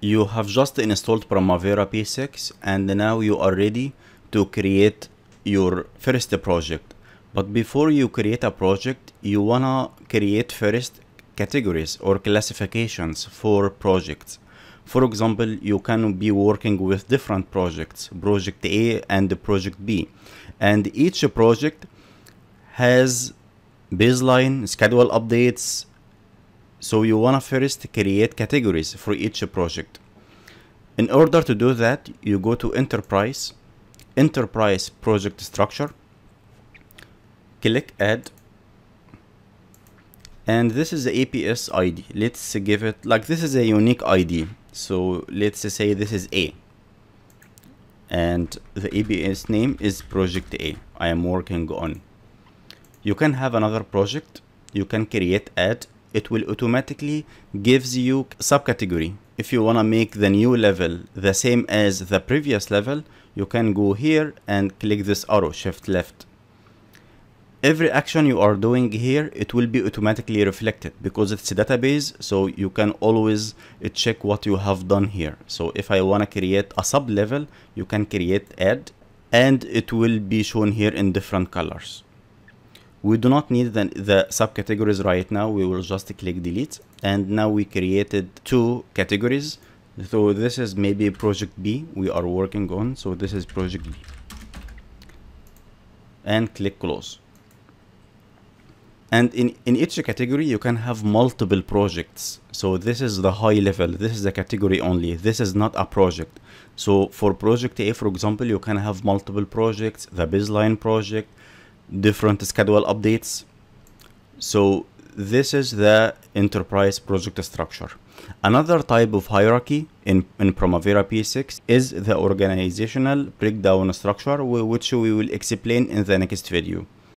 you have just installed Primavera P6 and now you are ready to create your first project. But before you create a project, you wanna create first categories or classifications for projects. For example, you can be working with different projects, project A and project B. And each project has baseline, schedule updates, so you wanna first create categories for each project. In order to do that, you go to Enterprise, Enterprise Project Structure, click Add, and this is the EPS ID. Let's give it, like this is a unique ID. So let's say this is A. And the EPS name is Project A. I am working on. You can have another project. You can create add it will automatically gives you subcategory. If you want to make the new level the same as the previous level, you can go here and click this arrow, shift left. Every action you are doing here, it will be automatically reflected because it's a database, so you can always uh, check what you have done here. So if I want to create a sub level, you can create add and it will be shown here in different colors we do not need the, the subcategories right now. We will just click delete. And now we created two categories. So this is maybe project B we are working on. So this is project B. And click close. And in in each category you can have multiple projects. So this is the high level. This is the category only. This is not a project. So for project A for example you can have multiple projects. The baseline project different schedule updates. So this is the enterprise project structure. Another type of hierarchy in, in Primavera P6 is the organizational breakdown structure, which we will explain in the next video.